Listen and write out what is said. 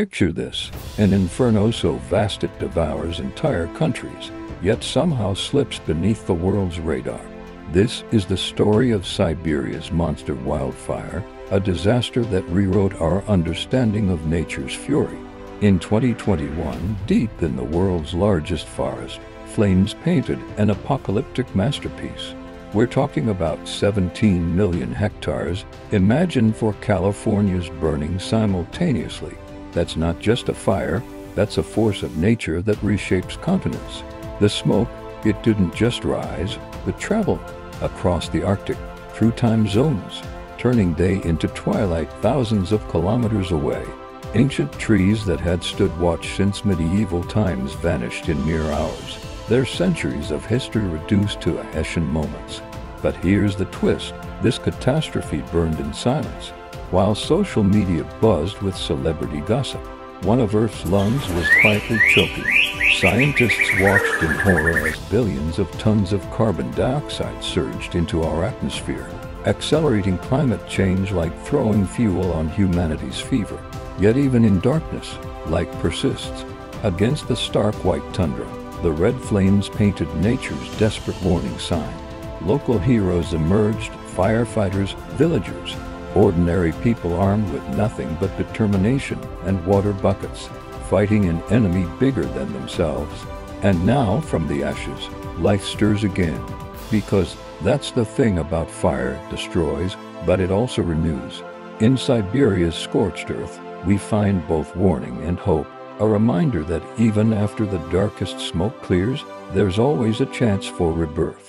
Picture this, an inferno so vast it devours entire countries, yet somehow slips beneath the world's radar. This is the story of Siberia's monster wildfire, a disaster that rewrote our understanding of nature's fury. In 2021, deep in the world's largest forest, flames painted an apocalyptic masterpiece. We're talking about 17 million hectares, imagined for California's burning simultaneously. That's not just a fire, that's a force of nature that reshapes continents. The smoke, it didn't just rise, but traveled across the Arctic, through time zones, turning day into twilight thousands of kilometers away. Ancient trees that had stood watch since medieval times vanished in mere hours, their centuries of history reduced to a Hessian moments. But here's the twist, this catastrophe burned in silence, while social media buzzed with celebrity gossip. One of Earth's lungs was quietly choking. Scientists watched in horror as billions of tons of carbon dioxide surged into our atmosphere, accelerating climate change like throwing fuel on humanity's fever. Yet even in darkness, light persists. Against the stark white tundra, the red flames painted nature's desperate warning sign. Local heroes emerged, firefighters, villagers, ordinary people armed with nothing but determination and water buckets, fighting an enemy bigger than themselves. And now, from the ashes, life stirs again. Because that's the thing about fire, destroys, but it also renews. In Siberia's scorched earth, we find both warning and hope, a reminder that even after the darkest smoke clears, there's always a chance for rebirth.